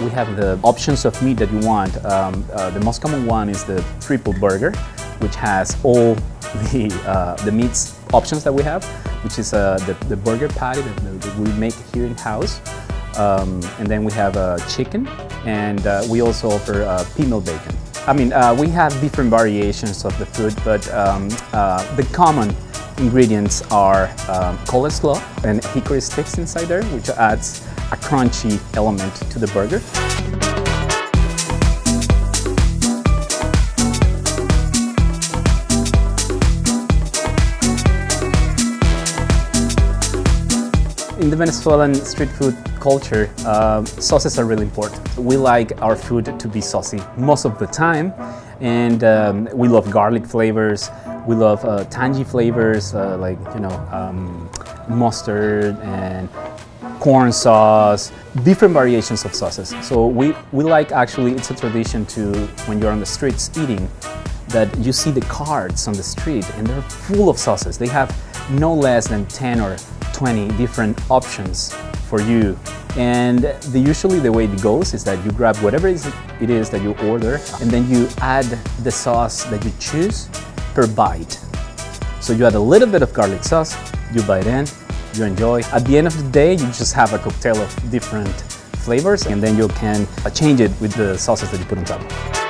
we have the options of meat that you want. Um, uh, the most common one is the triple burger, which has all the, uh, the meats options that we have, which is uh, the, the burger patty that, that we make here in house. Um, and then we have uh, chicken, and uh, we also offer uh, peameal bacon. I mean, uh, we have different variations of the food, but um, uh, the common ingredients are um, coleslaw and hickory sticks inside there, which adds a crunchy element to the burger. In the Venezuelan street food culture, uh, sauces are really important. We like our food to be saucy most of the time, and um, we love garlic flavors. We love uh, tangy flavors uh, like you know um, mustard and corn sauce, different variations of sauces. So we, we like actually, it's a tradition to, when you're on the streets eating, that you see the carts on the street and they're full of sauces. They have no less than 10 or 20 different options for you. And the, usually the way it goes is that you grab whatever it is that you order and then you add the sauce that you choose per bite. So you add a little bit of garlic sauce, you bite in, you enjoy. At the end of the day, you just have a cocktail of different flavors and then you can change it with the sauces that you put on top.